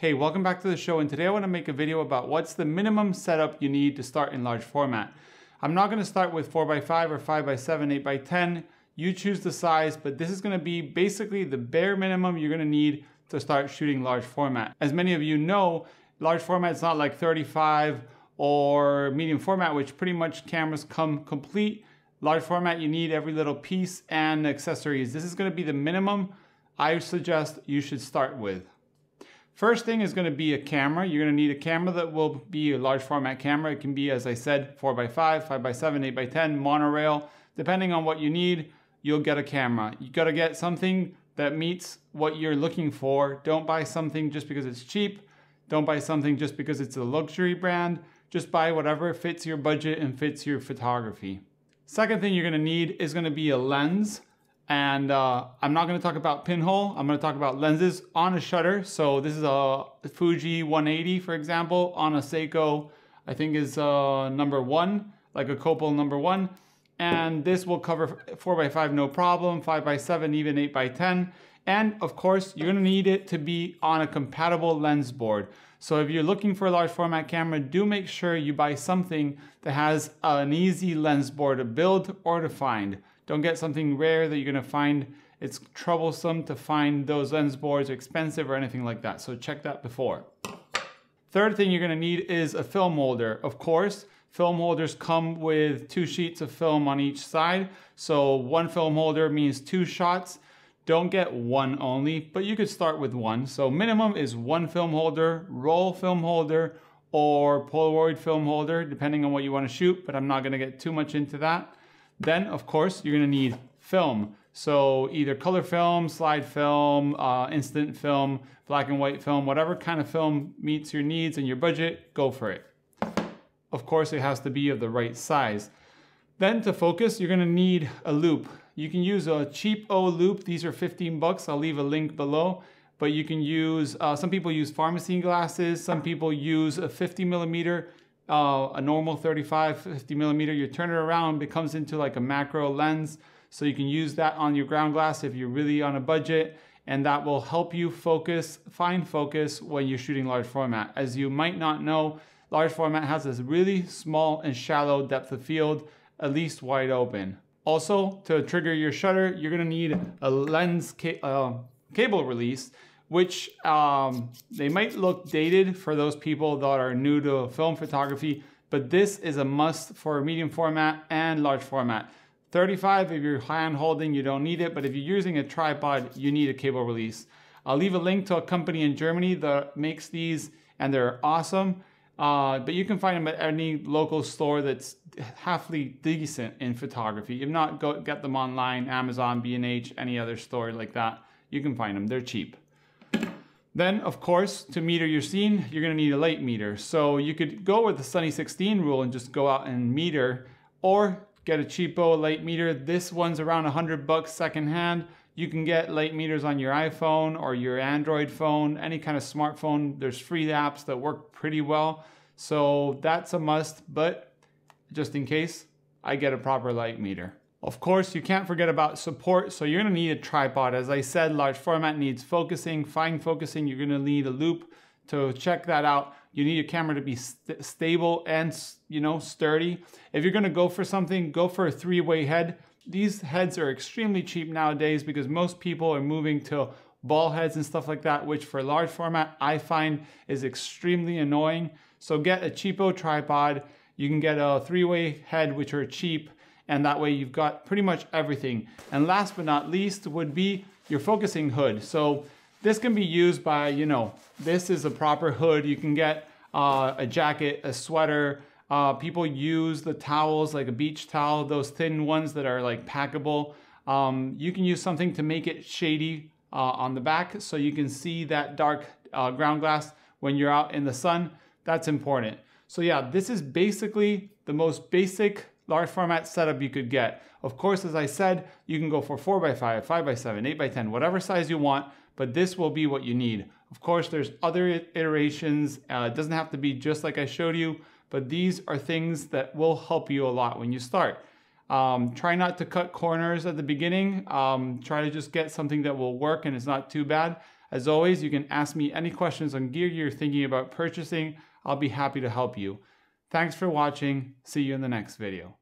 Hey, welcome back to the show and today I want to make a video about what's the minimum setup you need to start in large format. I'm not going to start with 4x5 or 5x7, 8x10. You choose the size, but this is going to be basically the bare minimum you're going to need to start shooting large format. As many of you know, large format is not like 35 or medium format, which pretty much cameras come complete. Large format, you need every little piece and accessories. This is gonna be the minimum I suggest you should start with. First thing is gonna be a camera. You're gonna need a camera that will be a large format camera. It can be, as I said, 4x5, 5x7, 8x10, monorail. Depending on what you need, you'll get a camera. You gotta get something that meets what you're looking for. Don't buy something just because it's cheap. Don't buy something just because it's a luxury brand. Just buy whatever fits your budget and fits your photography. Second thing you're gonna need is gonna be a lens. And uh, I'm not gonna talk about pinhole, I'm gonna talk about lenses on a shutter. So this is a Fuji 180, for example, on a Seiko, I think is uh, number one, like a Copal number one. And this will cover 4x5 no problem, 5x7, even 8x10. And of course, you're gonna need it to be on a compatible lens board. So if you're looking for a large format camera, do make sure you buy something that has an easy lens board to build or to find. Don't get something rare that you're gonna find it's troublesome to find those lens boards or expensive or anything like that. So check that before. Third thing you're gonna need is a film holder. Of course, film holders come with two sheets of film on each side. So one film holder means two shots. Don't get one only, but you could start with one. So minimum is one film holder, roll film holder, or Polaroid film holder, depending on what you want to shoot, but I'm not to get too much into that. Then, of course, you're to need film. So either color film, slide film, uh, instant film, black and white film, whatever kind of film meets your needs and your budget, go for it. Of course, it has to be of the right size. Then to focus, you're gonna need a loupe. You can use a cheap O loupe. These are 15 bucks. I'll leave a link below. But you can use, uh, some people use pharmacy glasses. Some people use a 50 millimeter, uh, a normal 35, 50 millimeter. You turn it around, it comes into like a macro lens. So you can use that on your ground glass if you're really on a budget. And that will help you focus, find focus when you're shooting large format. As you might not know, large format has this really small and shallow depth of field, at least wide open. Also, to trigger your shutter, you're gonna need a lens ca uh, cable release, which um, they might look dated for those people that are new to film photography, but this is a must for medium format and large format. 35, if you're hand holding, you don't need it, but if you're using a tripod, you need a cable release. I'll leave a link to a company in Germany that makes these and they're awesome. Uh, but you can find them at any local store that's halfly decent in photography. If not, go get them online, Amazon, B&H, any other store like that. You can find them, they're cheap. Then, of course, to meter your scene, you're gonna need a light meter. So you could go with the Sunny 16 rule and just go out and meter, or get a cheapo light meter. This one's around 100 bucks secondhand. You can get light meters on your iPhone or your Android phone, any kind of smartphone. There's free apps that work pretty well. So that's a must, but just in case, I get a proper light meter. Of course, you can't forget about support. So you're gonna need a tripod. As I said, large format needs focusing, fine focusing. You're gonna need a loupe to check that out. You need your camera to be st stable and you know sturdy. If you're gonna go for something, go for a three-way head. These heads are extremely cheap nowadays because most people are moving to ball heads and stuff like that, which for large format I find is extremely annoying. So get a cheapo tripod. You can get a three-way head, which are cheap, and that way you've got pretty much everything. And last but not least would be your focusing hood. So this can be used by, you know, this is a proper hood. You can get uh, a jacket, a sweater, uh, people use the towels, like a beach towel, those thin ones that are like packable. Um, you can use something to make it shady uh, on the back so you can see that dark uh, ground glass when you're out in the sun. That's important. So yeah, this is basically the most basic large format setup you could get. Of course, as I said, you can go for 4x5, 5x7, 8x10, whatever size you want, but this will be what you need. Of course, there's other iterations. Uh, it doesn't have to be just like I showed you, but these are things that will help you a lot when you start. Um, try not to cut corners at the beginning. Um, try to just get something that will work and it's not too bad. As always, you can ask me any questions on gear you're thinking about purchasing. I'll be happy to help you. Thanks for watching. See you in the next video.